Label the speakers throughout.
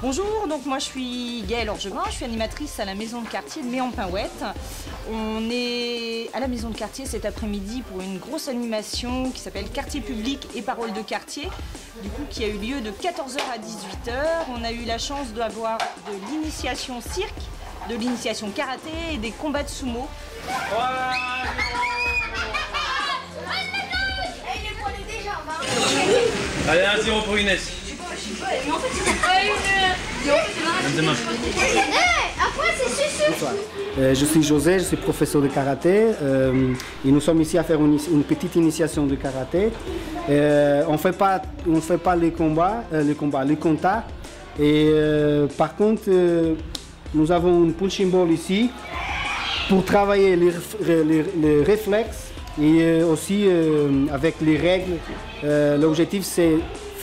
Speaker 1: Bonjour, donc moi je suis Gaëlle Orgevin, je suis animatrice à la maison de quartier de Méan-Pinouette. On est à la maison de quartier cet après-midi pour une grosse animation qui s'appelle Quartier public et paroles de quartier, du coup qui a eu lieu de 14h à 18h. On a eu la chance d'avoir de l'initiation cirque, de l'initiation karaté et des combats de sumo.
Speaker 2: Allez, 1-0 pour Inès. Demain.
Speaker 3: Bonsoir. Euh, je suis José, je suis professeur de karaté euh, et nous sommes ici à faire une, une petite initiation de karaté. Euh, on ne fait pas, on fait pas les combats, euh, les combats, les contacts. Et euh, par contre, euh, nous avons une punching ball ici pour travailler les, les- les réflexes et euh, aussi euh, avec les règles. Euh, L'objectif c'est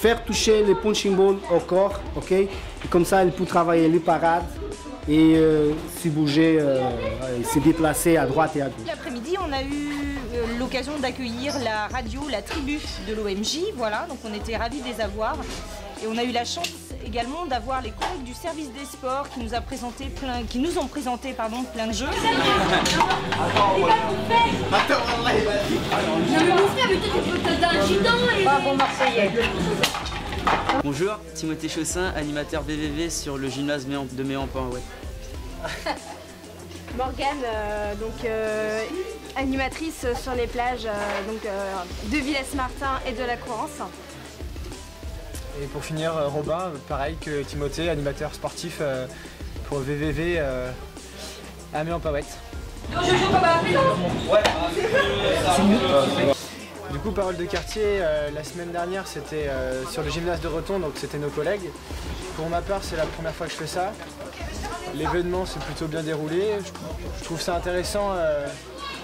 Speaker 3: faire toucher les punching balls au corps, ok? Et comme ça, il peut travailler les parades et euh, se bouger, euh, et se déplacer à droite et à gauche.
Speaker 1: L'après-midi, on a eu euh, l'occasion d'accueillir la radio, la tribu de l'OMJ, voilà, donc on était ravis de les avoir. Et on a eu la chance également d'avoir les collègues du service des sports qui nous, a présenté plein, qui nous ont présenté pardon, plein de jeux.
Speaker 4: Bonjour, Timothée Chaussin, animateur VVV sur le gymnase de Méan-Pan. Ouais.
Speaker 5: Morgane, euh, donc euh, animatrice sur les plages euh, donc, euh, de Villers-Martin et de la Courance.
Speaker 6: Et pour finir, Robin, pareil que Timothée, animateur sportif euh, pour VVV euh, à Méan-Pawette. Du parole de quartier, euh, la semaine dernière c'était euh, sur le gymnase de Reton, donc c'était nos collègues. Pour ma part, c'est la première fois que je fais ça. L'événement s'est plutôt bien déroulé. Je, trouve ça intéressant euh,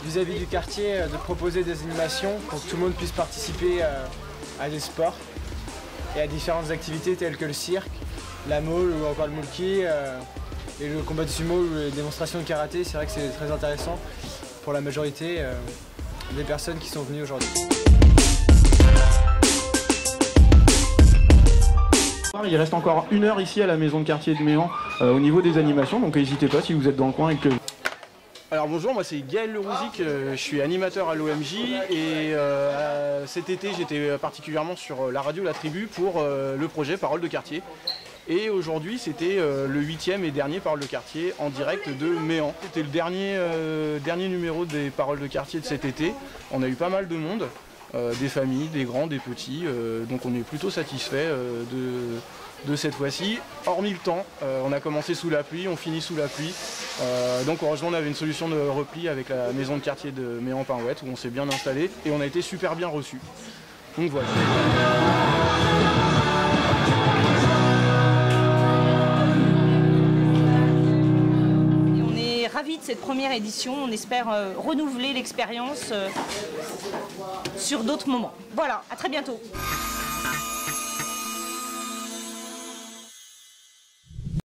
Speaker 6: vis-à-vis du quartier de proposer des animations pour que tout le monde puisse participer à des sports et à différentes activités telles que le cirque, la mole ou encore le mulki, et le combat de sumo ou les démonstrations de karaté. C'est vrai que c'est très intéressant pour la majorité des personnes qui sont venues aujourd'hui.
Speaker 7: Il reste encore une heure ici à la maison de quartier de Méan euh, au niveau des animations, donc n'hésitez pas si vous êtes dans le coin et que...
Speaker 8: Alors bonjour, moi c'est Gaël Lerouzic, euh, je suis animateur à l'OMJ et euh, cet été j'étais particulièrement sur la radio La Tribu pour euh, le projet Parole de quartier. Et aujourd'hui c'était euh, le huitième et dernier Parole de quartier en direct de Méan. C'était le dernier, euh, dernier numéro des Paroles de quartier de cet été. On a eu pas mal de monde, euh, des familles, des grands, des petits, donc on est plutôt satisfait de, de cette fois-ci. Hormis le temps, on a commencé sous la pluie, on finit sous la pluie. Donc heureusement on avait une solution de repli avec la maison de quartier de Méan-Pinouette où on s'est bien installé et on a été super bien reçus. Donc voilà.
Speaker 1: De cette première édition. On espère euh, renouveler l'expérience euh, sur d'autres moments. Voilà, à très bientôt.